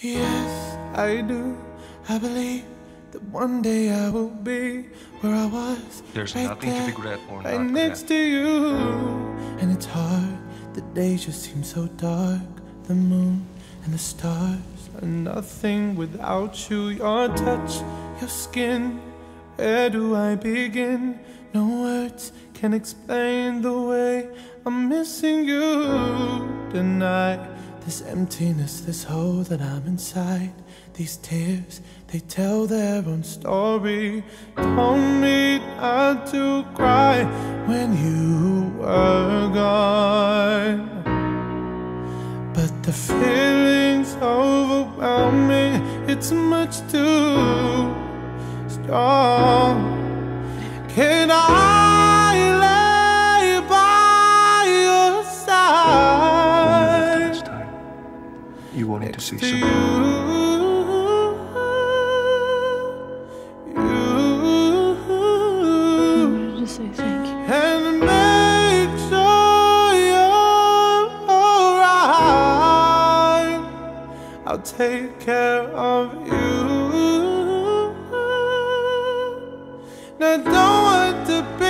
Yes, I do. I believe that one day I will be where I was. There's right nothing to be there, grateful or right not next to you. And it's hard. The days just seem so dark. The moon and the stars are nothing without you. Your touch, your skin. Where do I begin? No words can explain the way I'm missing you tonight. This emptiness, this hole that I'm inside. These tears, they tell their own story. Told me not to cry when you were gone. But the feeling's overwhelming, it's much too strong. Can I you wanted to see to some. you, you, to say thank you. and make sure you're alright. I'll take care of you. Don't want to be